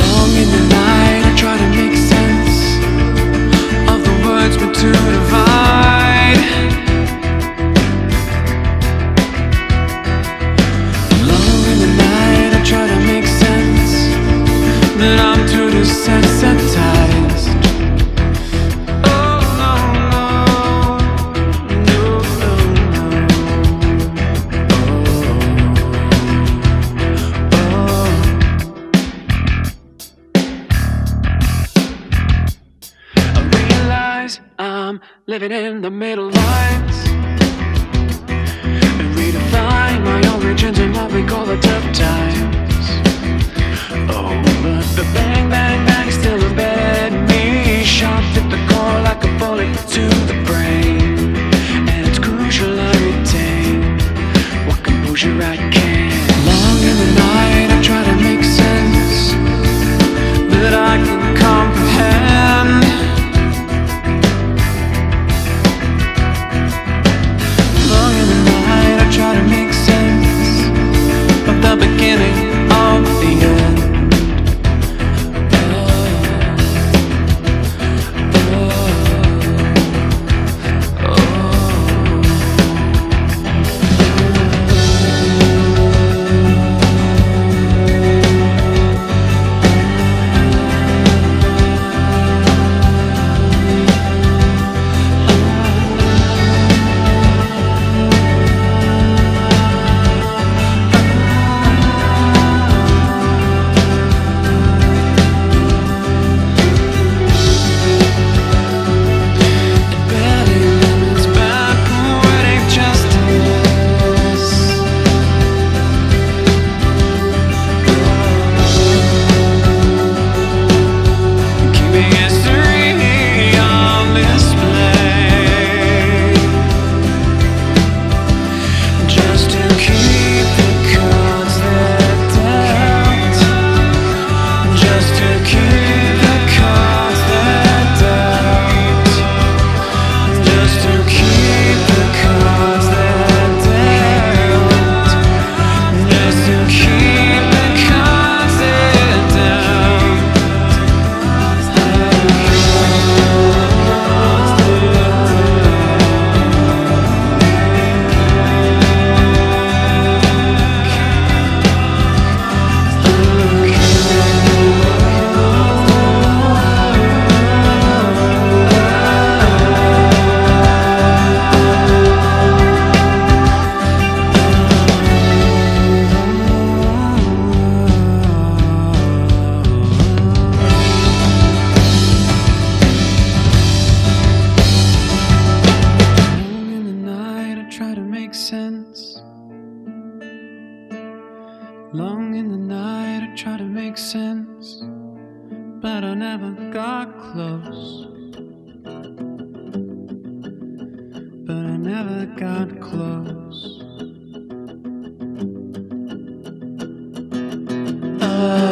Long in the night I try to make sense Of the words to Long in the night I try to make sense That I'm too desensitized Cause I'm living in the middle lines. And redefine my origins and what we call the tough time night, I try to make sense, but I never got close. But I never got close. Oh.